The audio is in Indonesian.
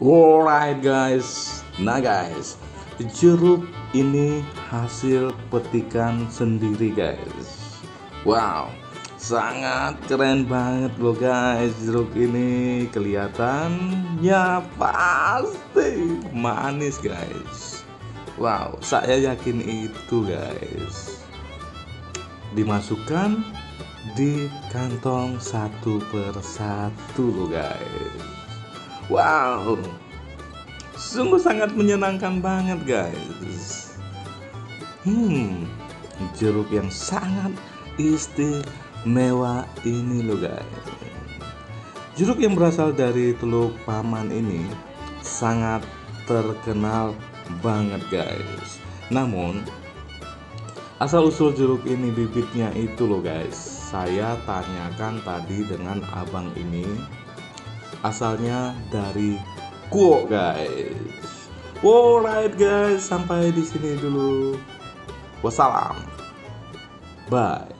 Alright guys, nah guys, jeruk ini hasil petikan sendiri guys. Wow, sangat keren banget loh guys jeruk ini kelihatannya pasti manis guys. Wow, saya yakin itu guys. Dimasukkan di kantong satu persatu loh guys. Wow, sungguh sangat menyenangkan banget guys. Hmm, jeruk yang sangat istimewa ini loh guys. Jeruk yang berasal dari Teluk Paman ini sangat terkenal banget guys. Namun asal usul jeruk ini bibitnya itu loh guys. Saya tanyakan tadi dengan abang ini asalnya dari Kuo guys. Alright guys, sampai di sini dulu. Wassalam. Bye.